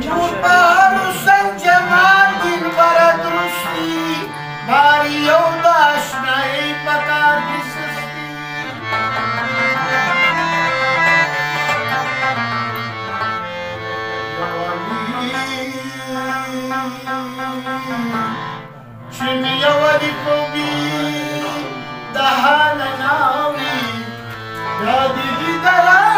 نور بهر حسین جمال دلبر درستی باری یو د اشنایی په کار کې سستي چې مې یو دي کوبي دهان نه اوري دا دي درا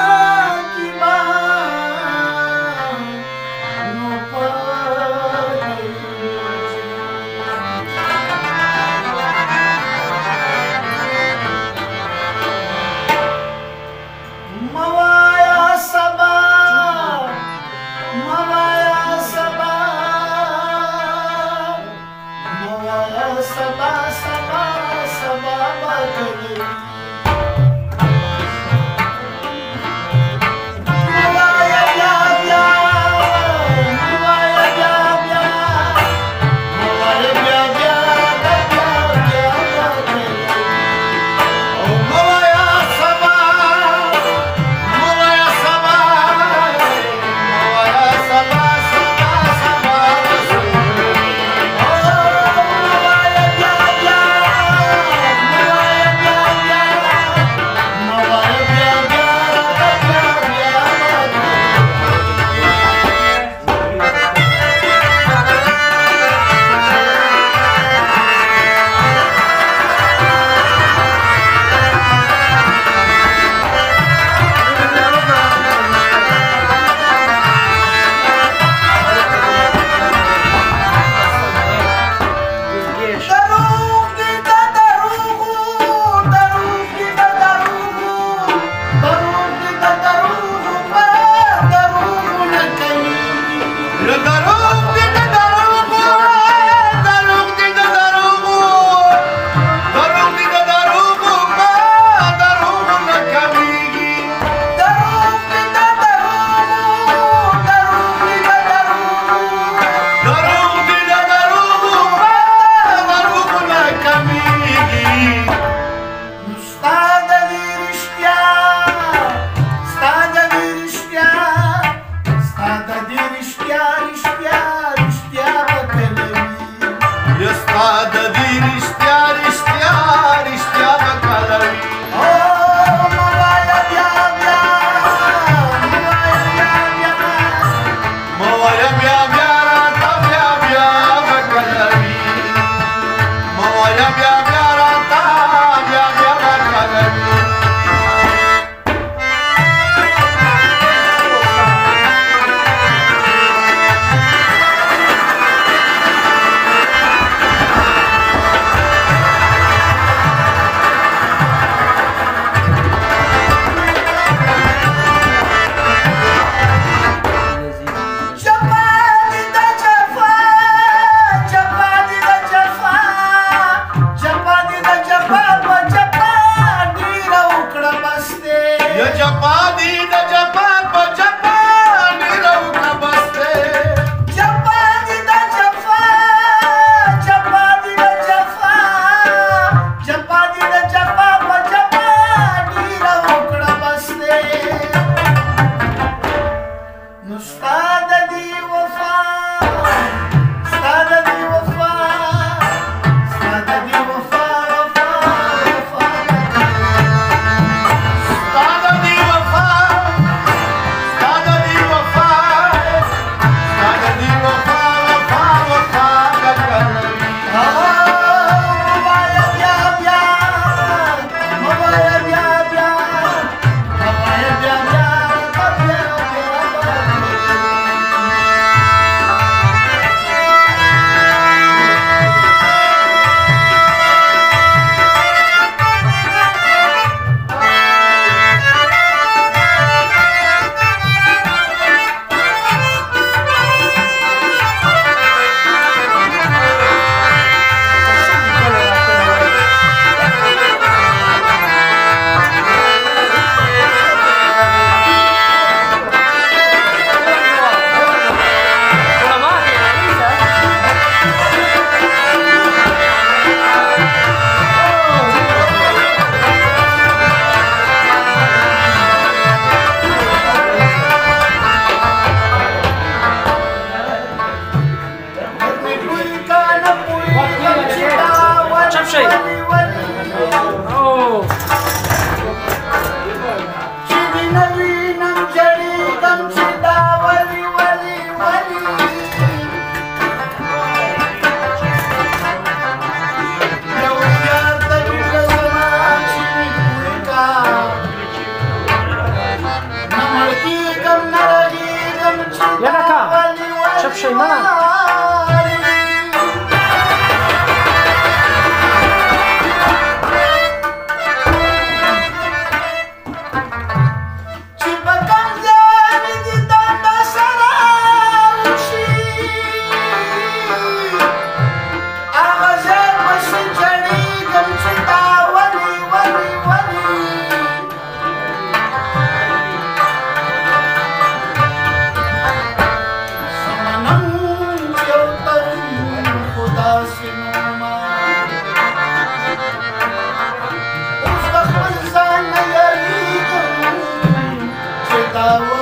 아,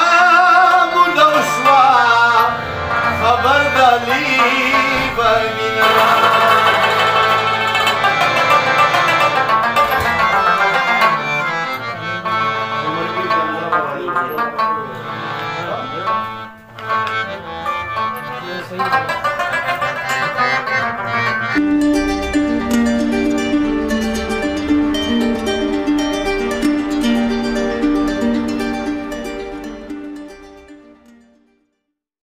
Thank you.